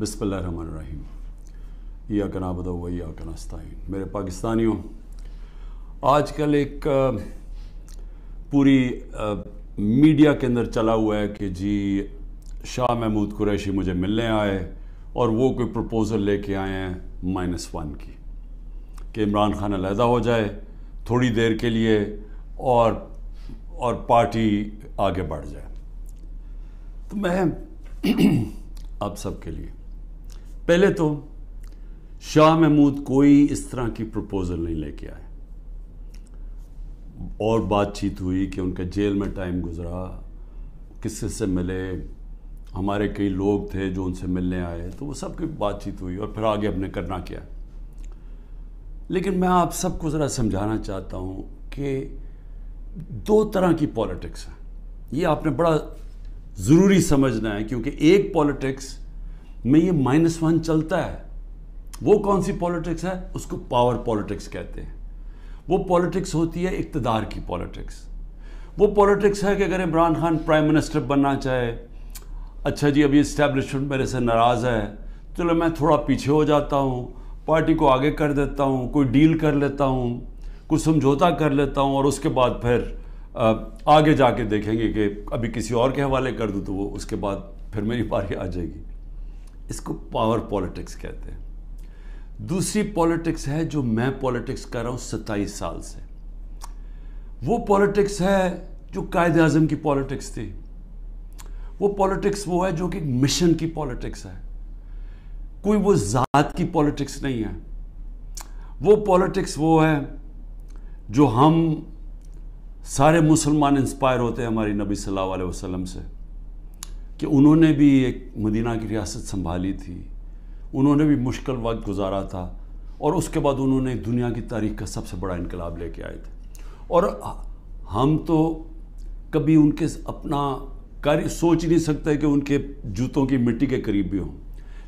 बिस्मिल्लाहिर्रहमानिर्रहीम। या कनाबद वैया कनास्ताइन मेरे पाकिस्तानियों, आजकल एक पूरी मीडिया के अंदर चला हुआ है कि जी, शाह महमूद कुरैशी मुझे मिलने आए और वो कोई प्रपोज़ल लेके आए हैं माइनस वन की। कि इमरान खान अलहदा हो जाए थोड़ी देर के लिए और और पार्टी आगे बढ़ जाए। तो मैं आप सबके लिए पहले तो शाह महमूद कोई इस तरह की प्रपोज़ल नहीं लेके आए। और बातचीत हुई कि उनका जेल में टाइम गुजरा, किससे से मिले, हमारे कई लोग थे जो उनसे मिलने आए तो वो सब की बातचीत हुई और फिर आगे हमने करना क्या। लेकिन मैं आप सबको ज़रा समझाना चाहता हूँ कि दो तरह की पॉलिटिक्स है। ये आपने बड़ा ज़रूरी समझना है, क्योंकि एक पॉलिटिक्स में ये माइनस वन चलता है। वो कौन सी पॉलिटिक्स है? उसको पावर पॉलिटिक्स कहते हैं। वो पॉलिटिक्स होती है इकतदार की पॉलिटिक्स वो पॉलिटिक्स है कि अगर इमरान खान प्राइम मिनिस्टर बनना चाहे अच्छा जी, अभी इस्टेब्लिशमेंट मेरे से नाराज़ है, चलो मैं थोड़ा पीछे हो जाता हूँ पार्टी को आगे कर देता हूँ, कोई डील कर लेता हूँ, कुछ समझौता कर लेता हूँ और उसके बाद फिर आगे जाके देखेंगे कि अभी किसी और के हवाले कर दूँ तो वो उसके बाद फिर मेरी बारी आ जाएगी। इसको पावर पॉलिटिक्स कहते हैं। दूसरी पॉलिटिक्स है जो मैं पॉलिटिक्स कर रहा हूँ सत्ताईस साल से। वो पॉलिटिक्स है जो कायद अजम की पॉलिटिक्स थी। वो पॉलिटिक्स वो है जो कि मिशन की पॉलिटिक्स है। कोई वो ज़ात की पॉलिटिक्स नहीं है। वो पॉलिटिक्स वो है जो हम सारे मुसलमान इंस्पायर होते हैं हमारी नबी सल्लल्लाहु अलैहि वसल्लम से। कि उन्होंने भी एक मदीना की रियासत संभाली थी। उन्होंने भी मुश्किल वक्त गुजारा था और उसके बाद उन्होंने दुनिया की तारीख का सबसे बड़ा इनकलाब लेके आए थे। और हम तो कभी उनके अपना कार्य, सोच नहीं सकते कि उनके जूतों की मिट्टी के करीब भी हों।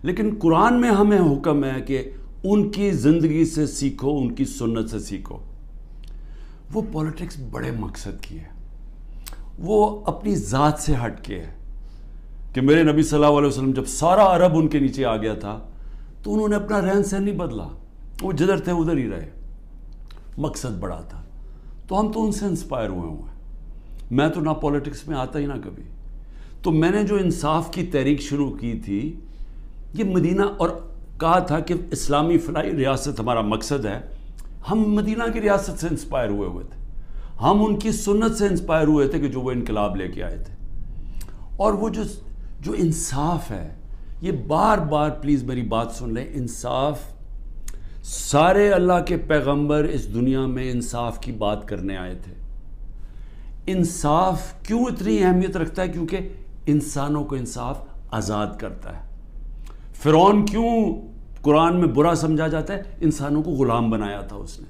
लेकिन कुरान में हमें हुक्म है कि उनकी ज़िंदगी से सीखो, उनकी सुन्नत से सीखो। वो पॉलिटिक्स बड़े मकसद की है। वो अपनी ज़ात से हट के है। कि मेरे नबी सल्लल्लाहु अलैहि वसल्लम जब सारा अरब उनके नीचे आ गया था तो उन्होंने अपना रहन सहन नहीं बदला। वो जिधर थे, उधर ही रहे। मकसद बड़ा था। तो हम तो उनसे इंस्पायर हुए हुए मैं तो ना पॉलिटिक्स में आता ही ना कभी। तो मैंने जो इंसाफ की तहरीक शुरू की थी, ये मदीना और कहा था कि इस्लामी फलाई रियासत हमारा मकसद है। हम मदीना की रियासत से इंस्पायर हुए हुए थे। हम उनकी सुन्नत से इंस्पायर हुए थे कि जो वो इनकलाब लेके आए थे। और वो जो जो इंसाफ है ये बार बार प्लीज़ मेरी बात सुन लें इंसाफ। सारे अल्लाह के पैगंबर इस दुनिया में इंसाफ की बात करने आए थे। इंसाफ क्यों इतनी अहमियत रखता है? क्योंकि इंसानों को इंसाफ आज़ाद करता है। फ़िरौन क्यों कुरान में बुरा समझा जाता है? इंसानों को ग़ुलाम बनाया था उसने।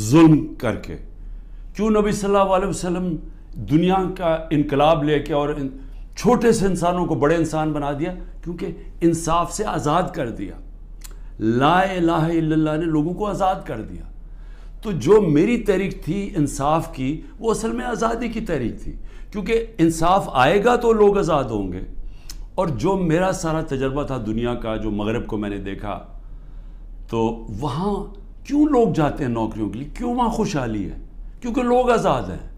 जुल्म करके। क्यों नबी सल्लल्लाहु अलैहि वसल्लम दुनिया का इनकलाब लेके और इन, छोटे से इंसानों को बड़े इंसान बना दिया, क्योंकि इंसाफ से आज़ाद कर दिया। ला इल्लल्लाह ने लोगों को आज़ाद कर दिया। तो जो मेरी तहरीक थी इंसाफ की, वो असल में आज़ादी की तहरीक थी। क्योंकि इंसाफ आएगा तो लोग आज़ाद होंगे। और जो मेरा सारा तजर्बा था दुनिया का, जो मगरब को मैंने देखा तो वहाँ क्यों लोग जाते हैं नौकरियों के लिए? क्यों वहाँ खुशहाली है? क्योंकि लोग आज़ाद हैं।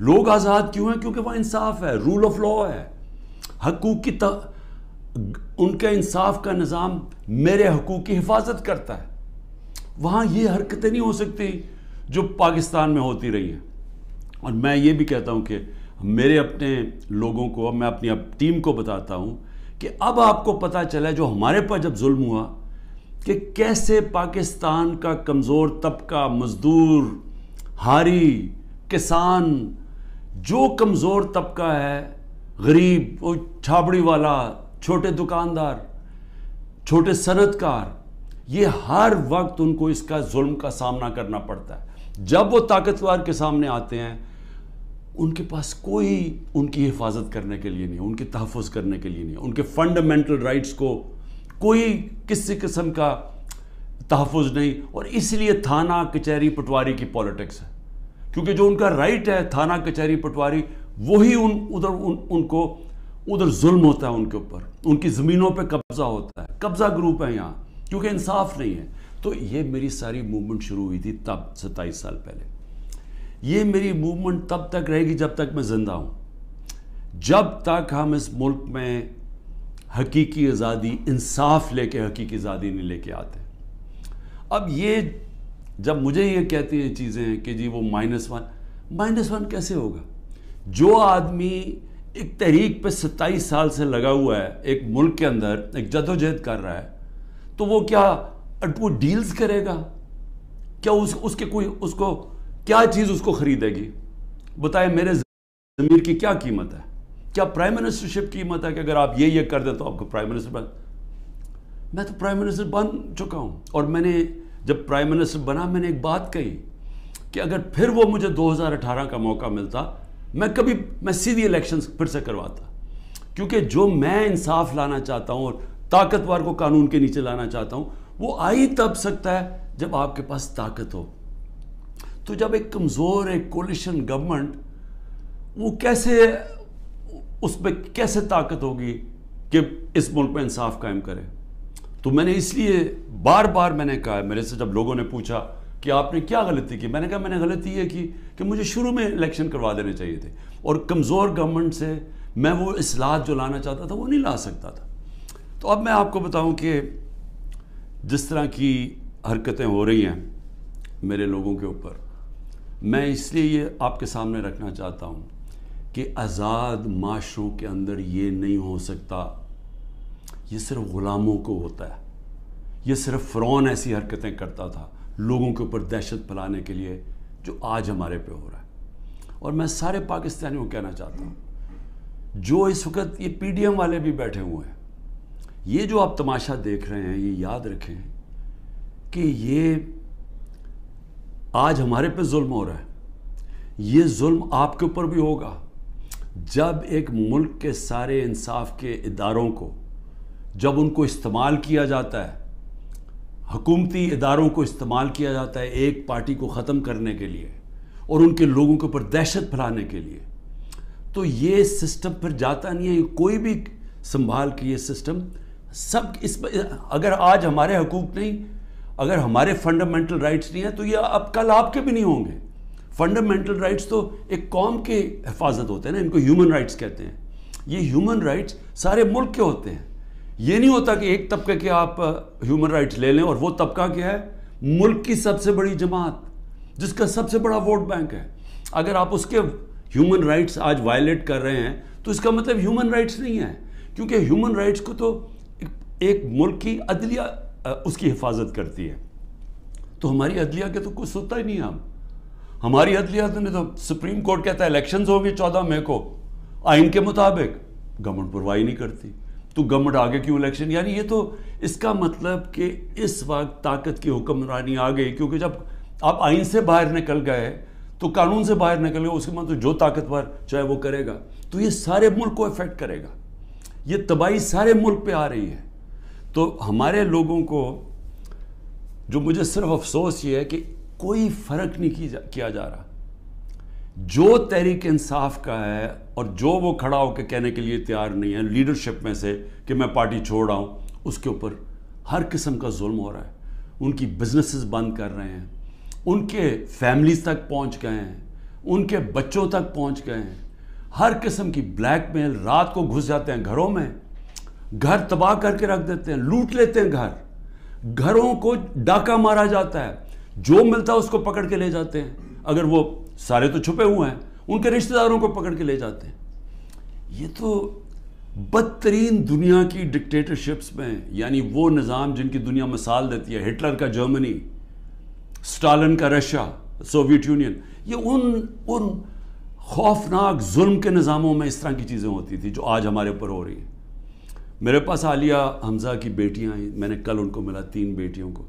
लोग आज़ाद क्यों हैं? क्योंकि वहाँ इंसाफ है रूल ऑफ़ लॉ है। हकूक़ की. उनका इंसाफ का निज़ाम मेरे हकूक़ की हिफाजत करता है वहाँ ये हरकतें नहीं हो सकती जो पाकिस्तान में होती रही हैं और मैं ये भी कहता हूँ कि मेरे अपने लोगों को मैं अपनी अब टीम को बताता हूँ कि अब आपको पता चला जो हमारे पर जब जुल्म हुआ, कि कैसे पाकिस्तान का कमज़ोर तबका, मज़दूर, हारी, किसान, जो कमज़ोर तबका है गरीब, वो छाबड़ी वाला, छोटे दुकानदार, छोटे सनतकार, ये हर वक्त उनको इसका जुल्म का सामना करना पड़ता है। जब वो ताकतवर के सामने आते हैं, उनके पास कोई उनकी हिफाजत करने के लिए नहीं, उनके तहफ़ करने के लिए नहीं, उनके फंडामेंटल राइट्स को कोई किसी किस्म का तहफ़ नहीं, और इसलिए थाना कचहरी पटवारी की पॉलिटिक्स है। क्योंकि जो उनका राइट है, थाना कचहरी पटवारी वही उन उधर उन, उनको उधर जुल्म होता है उनके ऊपर। उनकी ज़मीनों पे कब्ज़ा होता है। कब्ज़ा ग्रुप है यहाँ क्योंकि इंसाफ नहीं है। तो ये मेरी सारी मूवमेंट शुरू हुई थी तब सत्ताईस साल पहले। ये मेरी मूवमेंट तब तक रहेगी जब तक मैं ज़िंदा हूँ। जब तक हम इस मुल्क में हकीकी आज़ादी इंसाफ लेके हकीकी आज़ादी नहीं लेके आते। अब ये जब मुझे ये कहती हैं चीज़ें कि जी वो माइनस वन माइनस वन कैसे होगा? जो आदमी एक तहरीक पे सत्ताईस साल से लगा हुआ है, एक मुल्क के अंदर, एक जदोजहद कर रहा है तो वो क्या वो डील्स करेगा? क्या उस, उसके कोई, उसको क्या चीज़ उसको खरीदेगी? बताए मेरे ज़मीर की क्या कीमत है? क्या प्राइम मिनिस्टरशिप कीमत है कि अगर आप ये ये कर दे तो आपको प्राइम मिनिस्टर बन, मैं तो प्राइम मिनिस्टर बन चुका हूँ। और मैंने जब प्राइम मिनिस्टर बना, मैंने एक बात कही कि अगर फिर वो मुझे 2018 का मौका मिलता मैं कभी, मैं सीधी इलेक्शन फिर से करवाता। क्योंकि जो मैं इंसाफ लाना चाहता हूँ और ताकतवर को कानून के नीचे लाना चाहता हूँ, वो आ ही तब सकता है जब आपके पास ताकत हो। तो जब एक कमज़ोर, एक कोलिशन गवर्नमेंट वो कैसे उस पर कैसे ताकत होगी कि इस मुल्क में इंसाफ कायम करे? तो मैंने इसलिए बार बार मैंने कहा, मेरे से जब लोगों ने पूछा कि आपने क्या गलती की? मैंने कहा, मैंने गलती ये की कि मुझे शुरू में इलेक्शन करवा देने चाहिए थे। और कमज़ोर गवर्नमेंट से मैं वो असलाहत जो लाना चाहता था, वो नहीं ला सकता था। तो अब मैं आपको बताऊँ कि जिस तरह की हरकतें हो रही हैं मेरे लोगों के ऊपर, मैं इसलिए ये आपके सामने रखना चाहता हूँ कि आज़ाद माशरों के अंदर ये नहीं हो सकता। ये सिर्फ़ ग़ुलामों को होता है। ये सिर्फ़ फ़रौन ऐसी हरकतें करता था लोगों के ऊपर दहशत फैलाने के लिए जो आज हमारे पे हो रहा है। और मैं सारे पाकिस्तानियों को कहना चाहता हूँ, जो इस वक्त ये पीडीएम वाले भी बैठे हुए हैं, ये जो आप तमाशा देख रहे हैं, ये याद रखें कि ये आज हमारे पे जुल्म हो रहा है। ये जुल्म आपके ऊपर भी होगा। जब एक मुल्क के सारे इंसाफ के इदारों को, जब उनको इस्तेमाल किया जाता है हकूमती इदारों को इस्तेमाल किया जाता है एक पार्टी को ख़त्म करने के लिए और उनके लोगों के ऊपर दहशत फैलाने के लिए। तो ये सिस्टम फिर जाता नहीं है कोई भी संभाल के ये सिस्टम सब इस पर अगर आज हमारे हकूक नहीं, अगर हमारे फंडामेंटल राइट्स नहीं है तो ये अब कल आपके भी नहीं होंगे। फंडामेंटल राइट्स तो एक कौम के हिफाजत होते हैं ना, इनको ह्यूमन राइट्स कहते हैं। ये ह्यूमन राइट्स सारे मुल्क के होते हैं। ये नहीं होता कि एक तबके के आप ह्यूमन राइट्स ले लें और वो तबका क्या है? मुल्क की सबसे बड़ी जमात, जिसका सबसे बड़ा वोट बैंक है। अगर आप उसके ह्यूमन राइट्स आज वायलेट कर रहे हैं तो इसका मतलब ह्यूमन राइट्स नहीं है। क्योंकि ह्यूमन राइट्स को तो एक मुल्क की अदलिया उसकी हिफाजत करती है। तो हमारी अदलिया के तो कुछ सोता ही नहीं हम। हमारी अदलिया ने तो सुप्रीम कोर्ट कहता है इलेक्शन होगी चौदह मई को। आइन के मुताबिक गवर्नमेंट परवाही नहीं करती। तो गवर्नमेंट आगे क्यों इलेक्शन यानी ये तो इसका मतलब कि इस वक्त ताकत की हुक्मरानी आ गई, क्योंकि जब आप आइन से बाहर निकल गए तो कानून से बाहर निकल गए, उसके मतलब जो ताकतवर चाहे वो करेगा तो ये सारे मुल्क को इफ़ेक्ट करेगा। ये तबाही सारे मुल्क पे आ रही है। तो हमारे लोगों को, जो मुझे सिर्फ़ अफसोस ये है कि कोई फ़र्क नहीं किया जा रहा। जो तहरीक इंसाफ का है और जो वो खड़ा होकर कहने के लिए तैयार नहीं है लीडरशिप में से कि मैं पार्टी छोड़ रहा हूँ उसके ऊपर हर किस्म का जुल्म हो रहा है। उनकी बिजनेसेस बंद कर रहे हैं। उनके फैमिलीज़ तक पहुँच गए हैं। उनके बच्चों तक पहुँच गए हैं। हर किस्म की ब्लैकमेल रात को घुस जाते हैं घरों में। घर तबाह करके रख देते हैं, लूट लेते हैं घर। घरों को डाका मारा जाता है। जो मिलता है उसको पकड़ के ले जाते हैं। अगर वो सारे तो छुपे हुए हैं, उनके रिश्तेदारों को पकड़ के ले जाते हैं। ये तो बदतरीन दुनिया की डिक्टेटरशिप्स में, यानी वो निज़ाम जिनकी दुनिया मिसाल देती है, हिटलर का जर्मनी, स्टालिन का रशिया, सोवियत यूनियन, ये उन उन खौफनाक, जुल्म के निज़ामों में इस तरह की चीज़ें होती थी जो आज हमारे ऊपर हो रही हैं। मेरे पास आलिया हमज़ा की बेटियाँ आई मैंने कल उनको मिला तीन बेटियों को।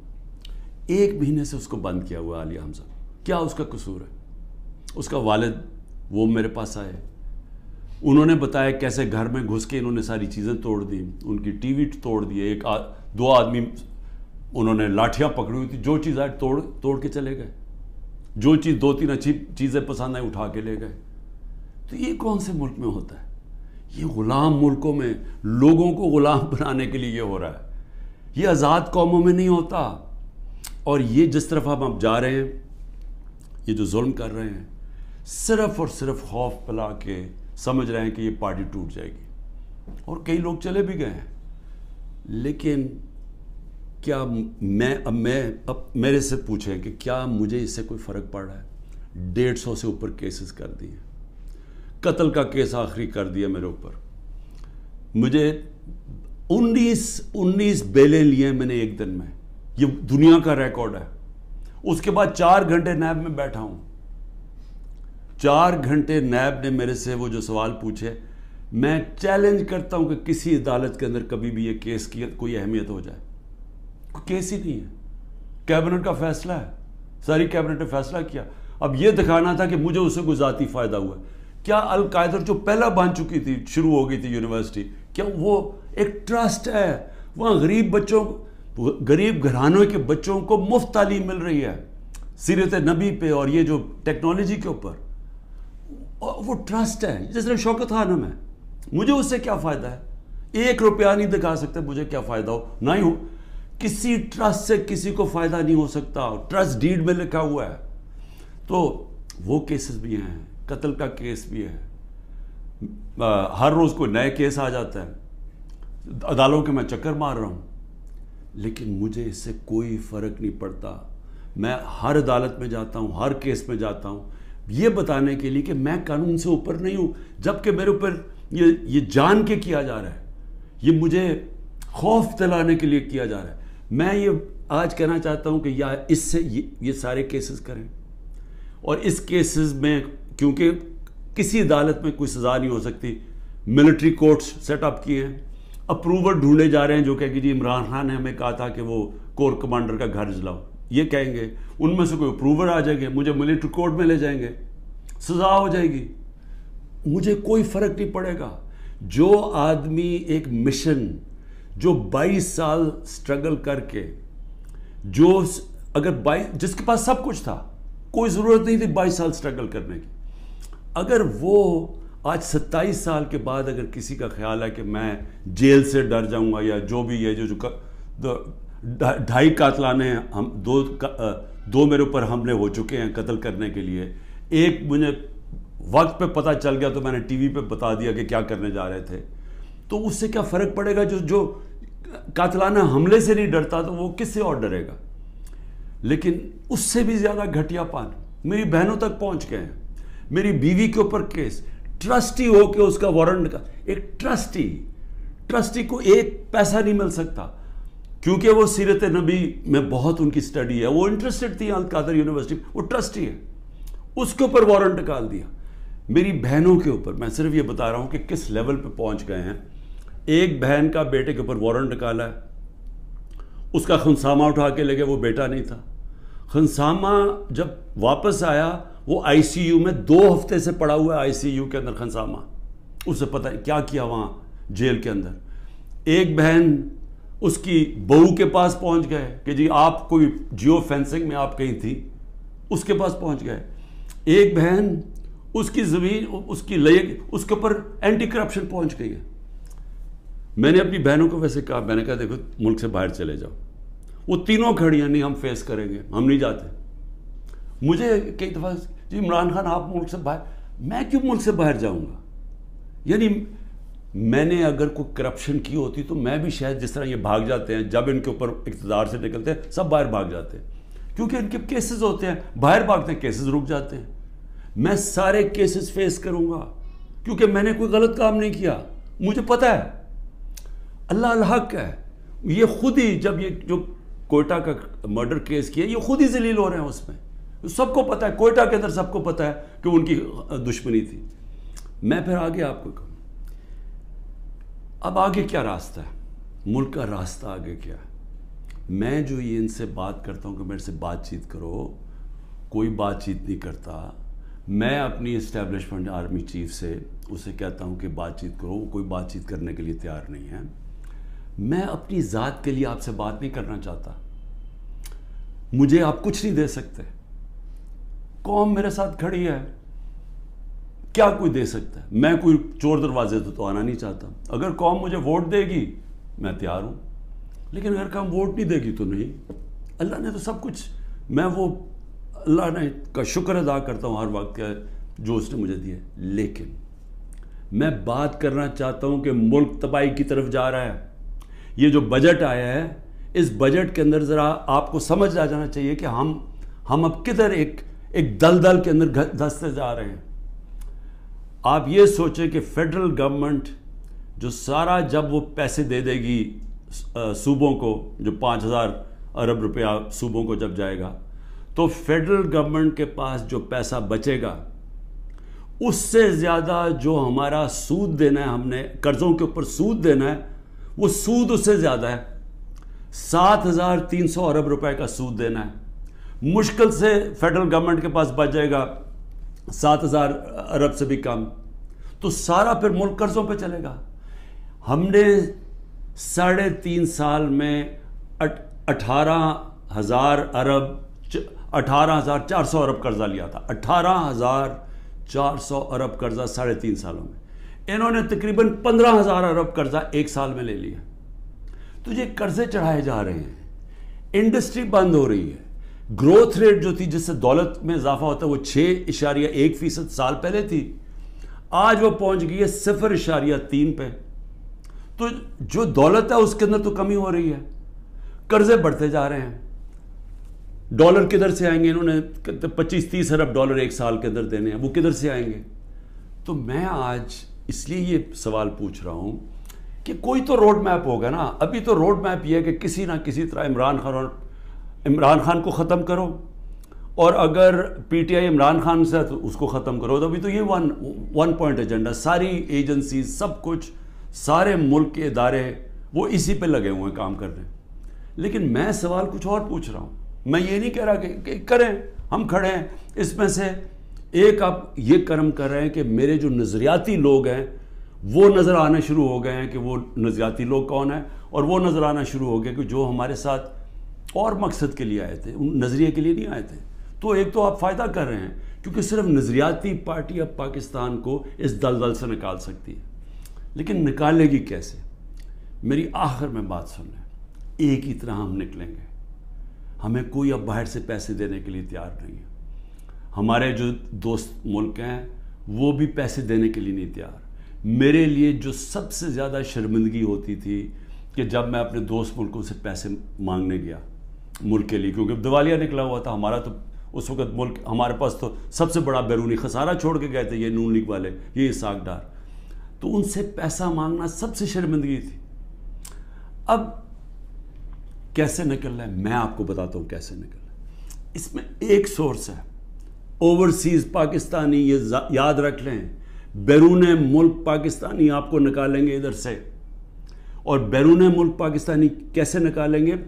एक महीने से उसको बंद किया हुआ आलिया हमज़ा। क्या उसका कसूर है? उसका वालिद वो मेरे पास आए। उन्होंने बताया कैसे घर में घुस के इन्होंने सारी चीज़ें तोड़ दी उनकी टीवी तोड़ दिए एक आ, दो आदमी उन्होंने लाठियाँ पकड़ी हुई थी जो चीज़ आए तोड़ तोड़ के चले गए। जो चीज़ दो तीन अच्छी चीज़ें पसंद आई उठा के ले गए। तो ये कौन से मुल्क में होता है? ये ग़ुलाम मुल्कों में लोगों को ग़ुलाम बनाने के लिए ये हो रहा है। ये आज़ाद कौमों में नहीं होता। और ये जिस तरफ़ हम अब जा रहे हैं ये जो जुल्म कर रहे हैं सिर्फ़ और सिर्फ़ खौफ पला के समझ रहे हैं कि ये पार्टी टूट जाएगी। और कई लोग चले भी गए हैं। लेकिन क्या मैं, अब मैं, अब मेरे से पूछें कि क्या मुझे इससे कोई फ़र्क पड़ रहा है? डेढ़ सौ से ऊपर केसेस कर दिए। कत्ल का केस आखिरी कर दिया मेरे ऊपर। मुझे 19 19 बेलें लिए मैंने एक दिन में। ये दुनिया का रिकॉर्ड है। उसके बाद चार घंटे नैब में बैठा हूँ। चार घंटे नैब ने मेरे से वो जो सवाल पूछे, मैं चैलेंज करता हूँ कि किसी अदालत के अंदर कभी भी ये केस की कोई अहमियत हो जाए। कोई केस ही नहीं है। कैबिनेट का फैसला है। सारी कैबिनेट ने फैसला किया। अब ये दिखाना था कि मुझे उससे कोई ज़ाती फ़ायदा हुआ। क्या अलकायदर जो पहला बन चुकी थी, शुरू हो गई थी यूनिवर्सिटी क्या वो एक ट्रस्ट है? वहाँ गरीब बच्चों गरीब घरानों के बच्चों को मुफ़्त तालीम मिल रही है। सीरत नबी पे और ये जो टेक्नोलॉजी के ऊपर। वो ट्रस्ट है। जिस शौकत खानम है मुझे उससे क्या फ़ायदा है? एक रुपया नहीं दिखा सकते मुझे क्या फ़ायदा हो? ना ही हो। किसी ट्रस्ट से किसी को फ़ायदा नहीं हो सकता। ट्रस्ट डीड में लिखा हुआ है। तो वो केसेस भी हैं कत्ल का केस भी है। आ, हर रोज़ कोई नए केस आ जाता है। अदालों के मैं चक्कर मार रहा हूँ। लेकिन मुझे इससे कोई फ़र्क नहीं पड़ता। मैं हर अदालत में जाता हूँ हर केस में जाता हूँ। ये बताने के लिए कि मैं कानून से ऊपर नहीं हूँ जबकि मेरे ऊपर ये ये जान के किया जा रहा है। ये मुझे खौफ दिलाने के लिए किया जा रहा है। मैं ये आज कहना चाहता हूँ कि या इससे ये, ये सारे केसेस करें। और इस केसेस में क्योंकि किसी अदालत में कोई सज़ा नहीं हो सकती। मिलिट्री कोर्ट्स सेटअप किए हैं। अप्रूवर ढूंढे जा रहे हैं जो कहेंगे जी इमरान खान ने हमें कहा था कि वो कोर कमांडर का घर जलाओ। ये कहेंगे, उनमें से कोई अप्रूवर आ जाएँगे, मुझे मिलिट्री कोर्ट में ले जाएँगे, सजा हो जाएगी। मुझे कोई फ़र्क नहीं पड़ेगा। जो आदमी एक मिशन जो 22 साल स्ट्रगल करके, जो अगर 22 जिसके पास सब कुछ था, कोई ज़रूरत नहीं थी 22 साल स्ट्रगल करने की। अगर वो आज 27 साल के बाद अगर किसी का ख्याल है कि मैं जेल से डर जाऊँगा या जो भी है, जो जो ढाई कातलाने हम, दो दो मेरे ऊपर हमले हो चुके हैं कत्ल करने के लिए। एक मुझे वक्त पे पता चल गया तो मैंने टीवी पे बता दिया कि क्या करने जा रहे थे। तो उससे क्या फ़र्क पड़ेगा? जो जो कातलाना हमले से नहीं डरता तो वो किससे और डरेगा? लेकिन उससे भी ज़्यादा घटिया पान, मेरी बहनों तक पहुँच गए हैं। मेरी बीवी के ऊपर केस, ट्रस्टी हो के उसका वारंट का, एक ट्रस्टी ट्रस्टी को एक पैसा नहीं मिल सकता। क्योंकि वो सीरत नबी में बहुत उनकी स्टडी है। वो इंटरेस्टेड थी अलकादर यूनिवर्सिटी वो ट्रस्टी है उसके ऊपर वारंट निकाल दिया। मेरी बहनों के ऊपर, मैं सिर्फ़ ये बता रहा हूँ कि किस लेवल पे पहुँच गए हैं। एक बहन का बेटे के ऊपर वारंट निकाला है। उसका खनसामा उठा के लगे वो बेटा नहीं था। खनसामा जब वापस आया, वो आईसीयू में दो हफ़्ते से पड़ा हुआ है आईसीयू के अंदर खनसामा उसे पता है क्या किया वहाँ जेल के अंदर। एक बहन उसकी बहू के पास पहुँच गए कि जी, आप कोई जियो फेंसिंग में आप कहीं थी, उसके पास पहुँच गए। एक बहन, उसकी ज़मीन, उसकी लय, उसके ऊपर एंटी करप्शन पहुँच गई है। मैंने अपनी बहनों को वैसे कहा, मैंने कहा, देखो, मुल्क से बाहर चले जाओ। वो तीनों खड़ियाँ नहीं हम फेस करेंगे, हम नहीं जाते। मुझे कई दफ़ा, जी, इमरान खान, आप मुल्क से बाहर, मैं क्यों मुल्क से बाहर जाऊँगा? यानी मैंने अगर कोई करप्शन की होती तो मैं भी शायद जिस तरह ये भाग जाते हैं, जब इनके ऊपर इकतदार से निकलते हैं, सब बाहर भाग जाते हैं। क्योंकि इनके केसेस होते हैं, बाहर भागते हैं केसेस रुक जाते हैं। मैं सारे केसेस फेस करूँगा, क्योंकि मैंने कोई गलत काम नहीं किया। मुझे पता है, अल्लाह अलहक है। ये खुद ही जब ये जो कोयटा का मर्डर केस किया, ये खुद ही जलील हो रहे हैं उसमें। सबको पता है, कोयटा के अंदर सबको पता है कि उनकी दुश्मनी थी। मैं फिर आगे आपको कहूँ अब आगे क्या रास्ता है? मुल्क का रास्ता आगे क्या है? मैं जो ये इनसे बात करता हूँ कि मेरे से बातचीत करो, कोई बातचीत नहीं करता। मैं अपनी इस्टेब्लिशमेंट आर्मी चीफ से उसे कहता हूँ कि बातचीत करो, वो कोई बातचीत करने के लिए तैयार नहीं है। मैं अपनी ज़ात के लिए आपसे बात नहीं करना चाहता। मुझे आप कुछ नहीं दे सकते। कौम मेरे साथ खड़ी है। क्या कोई दे सकता है? मैं कोई चोर दरवाजे तो, तो आना नहीं चाहता। अगर कौम मुझे वोट देगी मैं तैयार हूँ। लेकिन अगर कौम वोट नहीं देगी तो नहीं। अल्लाह ने तो सब कुछ मैं वो अल्लाह ने का शुक्र अदा करता हूँ हर वक्त का जो उसने मुझे दिया लेकिन मैं बात करना चाहता हूँ कि मुल्क तबाही की तरफ़ जा रहा है। ये जो बजट आया है इस बजट के अंदर ज़रा आपको समझ आ जाना चाहिए कि हम हम अब किधर एक एक दलदल के अंदर धसते जा रहे हैं। आप ये सोचें कि फेडरल गवर्नमेंट जो सारा जब वो पैसे दे देगी सूबों को, जो पाँच हज़ार अरब रुपया सूबों को जब जाएगा तो फेडरल गवर्नमेंट के पास जो पैसा बचेगा, उससे ज़्यादा जो हमारा सूद देना है हमने, कर्ज़ों के ऊपर सूद देना है, वो सूद उससे ज़्यादा है। सात हज़ार तीन सौ अरब रुपए का सूद देना है। मुश्किल से फेडरल गवर्नमेंट के पास बच जाएगा। सात हज़ार अरब से भी कम। तो सारा फिर मुल्क कर्ज़ों पे चलेगा। हमने साढ़े तीन साल में अठारह हज़ार अरब अठारह हज़ार चार सौ अरब कर्जा लिया था। अठारह हज़ार चार सौ अरब कर्जा साढ़े तीन सालों में। इन्होंने तकरीबन पंद्रह हज़ार अरब कर्जा एक साल में ले लिया। तो ये कर्जे चढ़ाए जा रहे हैं। इंडस्ट्री बंद हो रही है। ग्रोथ रेट जो थी, जिससे दौलत में इजाफा होता है वो छः इशारिया एक फ़ीसद साल पहले थी। आज वो पहुँच गई है सिफर इशारिया तीन पे। तो जो दौलत है, उसके अंदर तो कमी हो रही है। कर्जे बढ़ते जा रहे हैं। डॉलर किधर से आएँगे? इन्होंने पच्चीस, तीस अरब डॉलर एक साल के अंदर देने हैं। वो किधर से आएँगे? तो मैं आज इसलिए ये सवाल पूछ रहा हूँ कि कोई तो रोड मैप होगा ना। अभी तो रोड मैप ये है कि किसी ना किसी तरह इमरान खान और इमरान खान को ख़त्म करो। और अगर पीटीआई इमरान खान से तो उसको ख़त्म करो। तो अभी तो ये वन वन पॉइंट एजेंडा सारी एजेंसी सब कुछ सारे मुल्क के इदारे वो इसी पे लगे हुए हैं काम करने। लेकिन मैं सवाल कुछ और पूछ रहा हूँ। मैं ये नहीं कह रहा कि, करें हम खड़े हैं। इसमें से एक आप ये कर्म कर रहे हैं कि मेरे जो नज़रियाती लोग हैं वो नज़र आना शुरू हो गए हैं कि वो नज़रियाती लोग कौन है और वो नज़र आना शुरू हो गए कि जो हमारे साथ और मकसद के लिए आए थे, उन नज़रिए के लिए नहीं आए थे। तो एक तो आप फ़ायदा कर रहे हैं, क्योंकि सिर्फ़ नज़रियाती पार्टी अब पाकिस्तान को इस दलदल से निकाल सकती है। लेकिन निकालेगी कैसे? मेरी आखिर में बात सुन लें। एक ही तरह हम निकलेंगे। हमें कोई अब बाहर से पैसे देने के लिए तैयार नहीं है। हमारे जो दोस्त मुल्क हैं, वो भी पैसे देने के लिए नहीं तैयार। मेरे लिए जो सबसे ज़्यादा शर्मिंदगी होती थी कि जब मैं अपने दोस्त मुल्कों से पैसे मांगने गया मुल्क के लिए, क्योंकि दिवालिया निकला हुआ था, हमारा तो उस वक्त मुल्क, हमारे पास तो सबसे बड़ा बैरूनी खसारा छोड़ के गए थे, ये नून लीग वाले, ये इसाक तो उनसे पैसा मांगना सबसे शर्मिंदगी थी। अब कैसे निकल है, मैं आपको बताता हूँ कैसे निकल इसमें एक सोर्स है ओवरसीज पाकिस्तानी, ये याद रख लें, बैरून मुल्क पाकिस्तानी आपको निकालेंगे इधर से। और बैरून मुल्क पाकिस्तानी कैसे निकालेंगे?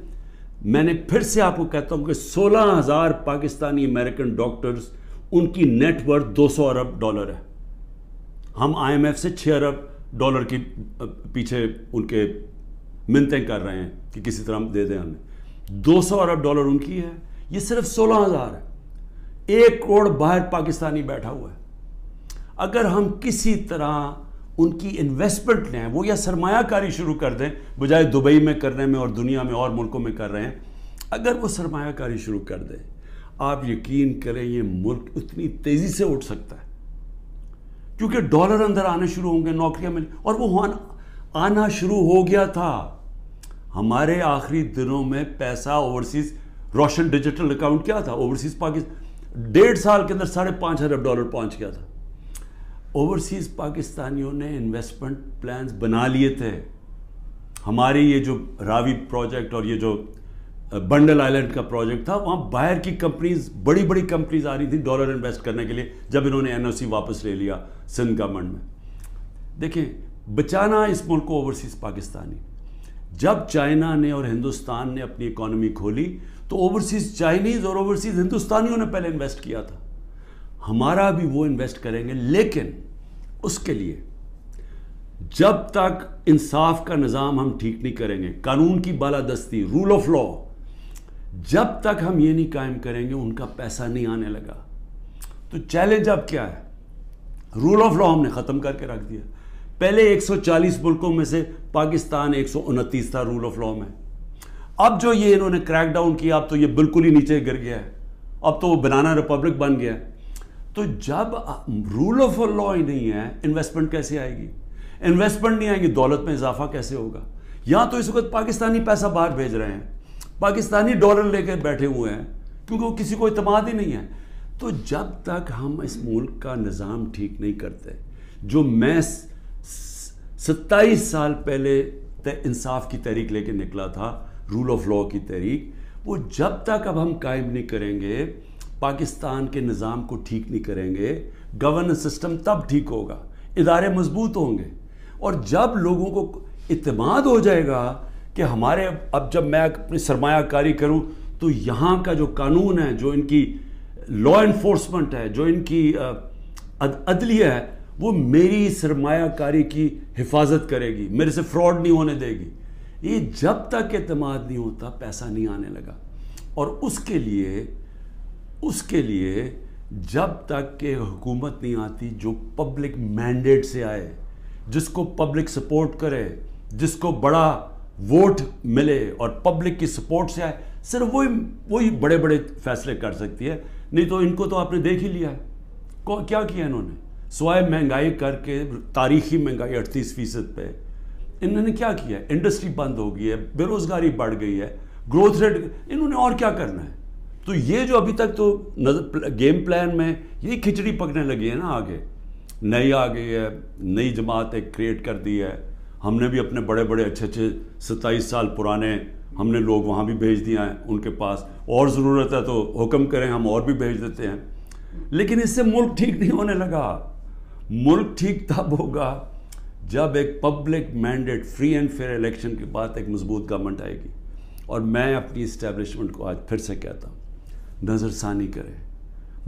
मैंने फिर से आपको कहता हूँ कि सोलह हज़ार पाकिस्तानी अमेरिकन डॉक्टर्स, उनकी नेटवर्थ 200 अरब डॉलर है। हम आईएमएफ से 6 अरब डॉलर की पीछे उनके मिनतें कर रहे हैं कि किसी तरह दे दें हमें। 200 अरब डॉलर उनकी है, ये सिर्फ़ सोलह हज़ार है। एक करोड़ बाहर पाकिस्तानी बैठा हुआ है। अगर हम किसी तरह उनकी इन्वेस्टमेंट लें, वो या सरमायाकारी शुरू कर दें, बजाय दुबई में करने में और दुनिया में और मुल्कों में कर रहे हैं, अगर वो सरमायाकारी शुरू कर दें, आप यकीन करें ये मुल्क उतनी तेज़ी से उठ सकता है। क्योंकि डॉलर अंदर आने शुरू होंगे नौकरियाँ मिल, और वो आना शुरू हो गया था। हमारे आखिरी दिनों में पैसा ओवरसीज, रोशन डिजिटल अकाउंट क्या था? ओवरसीज पाकिस्तान, डेढ़ साल के अंदर साढ़े पाँच अरब डॉलर पहुँच गया था। ओवरसीज पाकिस्तानियों ने इन्वेस्टमेंट प्लान्स बना लिए थे। हमारे ये जो रावी प्रोजेक्ट और ये जो बंडल आइलैंड का प्रोजेक्ट था, वहाँ बाहर की कंपनीज़ बड़ी बड़ी कंपनीज़ आ रही थी डॉलर इन्वेस्ट करने के लिए, जब इन्होंने एनओसी वापस ले लिया सिंध गवर्नमेंट में। देखिए, बचाना इस मुल्क को ओवरसीज पाकिस्तानी। जब चाइना ने और हिंदुस्तान ने अपनी इकोनॉमी खोली तो ओवरसीज चाइनीज़ और ओवरसीज हिंदुस्तानियों ने पहले इन्वेस्ट किया था। हमारा भी वो इन्वेस्ट करेंगे, लेकिन उसके लिए जब तक इंसाफ का निज़ाम हम ठीक नहीं करेंगे, कानून की बालादस्ती रूल ऑफ़ लॉ जब तक हम ये नहीं कायम करेंगे, उनका पैसा नहीं आने लगा। तो चैलेंज अब क्या है? रूल ऑफ़ लॉ हमने ख़त्म करके रख दिया। पहले 140 मुल्कों में से पाकिस्तान एक सौ उनतीस था रूल ऑफ़ लॉ में। अब जो ये इन्होंने क्रैकडाउन किया, अब तो ये बिल्कुल ही नीचे गिर गया है। अब तो वो बनाना रिपब्लिक बन गया है। तो जब रूल ऑफ़ लॉ ही नहीं है इन्वेस्टमेंट कैसे आएगी? इन्वेस्टमेंट नहीं आएगी, दौलत में इजाफा कैसे होगा? या तो इस वक्त पाकिस्तानी पैसा बाहर भेज रहे हैं, पाकिस्तानी डॉलर लेकर बैठे हुए हैं, क्योंकि वो किसी को इतमाद ही नहीं है। तो जब तक हम इस मुल्क का निज़ाम ठीक नहीं करते, जो मैं सत्ताईस साल पहले इंसाफ की तहरीक लेके निकला था रूल ऑफ़ लॉ की तहरीक, वो जब तक अब हम कायम नहीं करेंगे पाकिस्तान के निज़ाम को ठीक नहीं करेंगे गवर्नेंस सिस्टम तब ठीक होगा। इदारे मज़बूत होंगे। और जब लोगों को इतमाद हो जाएगा कि हमारे, अब जब मैं अपनी सरमायाकारी करूँ तो यहाँ का जो कानून है, जो इनकी लॉ इन्फोर्समेंट है, जो इनकी अदलिया है, वो मेरी सरमायाकारी की हिफाजत करेगी। मेरे से फ्रॉड नहीं होने देगी। ये जब तक एतमाद नहीं होता, पैसा नहीं आने लगा। और उसके लिए उसके लिए जब तक के हुकूमत नहीं आती, जो पब्लिक मैंडेट से आए, जिसको पब्लिक सपोर्ट करे, जिसको बड़ा वोट मिले और पब्लिक की सपोर्ट से आए, सिर्फ़ वही वही बड़े बड़े फैसले कर सकती है। नहीं तो इनको तो आपने देख ही लिया। है क्या किया इन्होंने? स्वाय महँगाई करके तारीखी महँगाई अड़तीस फ़ीसद पे, इन्होंने क्या किया? इंडस्ट्री बंद हो गई है, बेरोजगारी बढ़ गई है ग्रोथ रेट इन्होंने और क्या करना है? तो ये जो अभी तक तो नज़र गेम प्लान में ये खिचड़ी पकने लगी है ना आगे। नई आ गई है, नई जमात एक क्रिएट कर दी है। हमने भी अपने बड़े बड़े अच्छे अच्छे सत्ताईस साल पुराने हमने लोग वहाँ भी भेज दिया है उनके पास। और ज़रूरत है तो हुक्म करें, हम और भी भेज देते हैं। लेकिन इससे मुल्क ठीक नहीं होने लगा। मुल्क ठीक तब होगा जब एक public mandate free and fair election के बाद एक मज़बूत गवर्नमेंट आएगी। और मैं अपनी इस्टेब्लिशमेंट को आज फिर से कहता हूँ। नज़रसानी करें।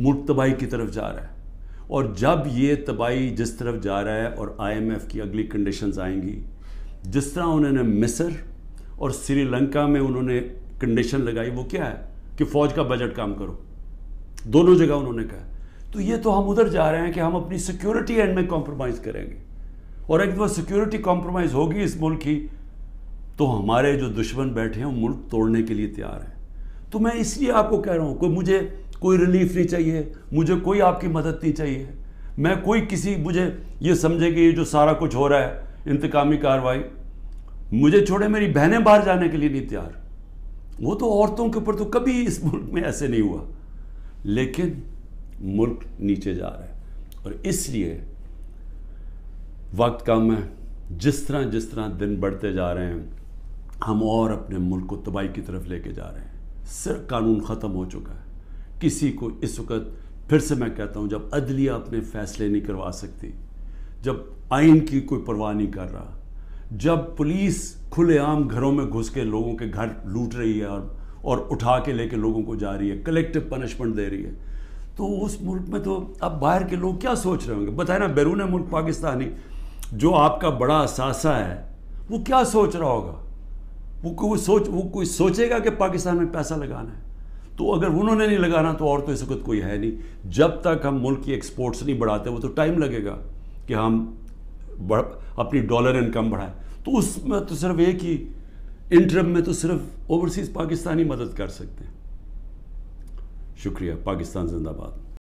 मुल्क तबाही की तरफ़ जा रहा है। और जब ये तबाही जिस तरफ़ जा रहा है और आईएमएफ की अगली कंडीशंस आएँगी, जिस तरह उन्होंने मिस्र और श्रीलंका में उन्होंने कंडीशन लगाई, वो क्या है कि फ़ौज का बजट काम करो। दोनों जगह उन्होंने कहा। तो ये तो हम उधर जा रहे हैं कि हम अपनी सिक्योरिटी एंड में कॉम्प्रोमाइज़ करेंगे। और एक दफ़ा सिक्योरिटी कॉम्प्रोमाइज़ होगी इस मुल्क की तो हमारे जो दुश्मन बैठे हैं, वो मुल्क तोड़ने के लिए तैयार हैं। तो मैं इसलिए आपको कह रहा हूँ, कोई मुझे कोई रिलीफ नहीं चाहिए, मुझे कोई आपकी मदद नहीं चाहिए। मैं कोई किसी, मुझे ये समझे कि ये जो सारा कुछ हो रहा है, इंतकामी कार्रवाई, मुझे छोड़े मेरी बहनें बाहर जाने के लिए नहीं तैयार। वो तो औरतों के ऊपर तो कभी इस मुल्क में ऐसे नहीं हुआ। लेकिन मुल्क नीचे जा रहा है, और इसलिए वक्त कम है। जिस तरह जिस तरह दिन बढ़ते जा रहे हैं, हम और अपने मुल्क को तबाही की तरफ़ लेके जा रहे हैं। सिर्फ़ कानून ख़त्म हो चुका है। किसी को इस वक्त फिर से मैं कहता हूँ, जब अदलिया अपने फैसले नहीं करवा सकती, जब आइन की कोई परवाह नहीं कर रहा, जब पुलिस खुलेआम घरों में घुस के लोगों के घर लूट रही है और और उठा के लेके लोगों को जा रही है कलेक्टिव पनिशमेंट दे रही है तो उस मुल्क में तो अब बाहर के लोग क्या सोच रहे होंगे? बताए ना, बैरून मुल्क, पाकिस्तानी, जो आपका बड़ा असासा है, वो क्या सोच रहा होगा? वो कोई सोच, वो कोई सोचेगा कि पाकिस्तान में पैसा लगाना है। तो अगर उन्होंने नहीं लगाना तो और तो इस वक्त कोई है नहीं। जब तक हम मुल्क की एक्सपोर्ट्स नहीं बढ़ाते, वो तो टाइम लगेगा कि हम अपनी डॉलर इनकम बढ़ाएँ। तो उसमें तो सिर्फ़ एक ही इंटरम में तो सिर्फ़ ओवरसीज़ पाकिस्तानी मदद कर सकते हैं। शुक्रिया, पाकिस्तान जिंदाबाद।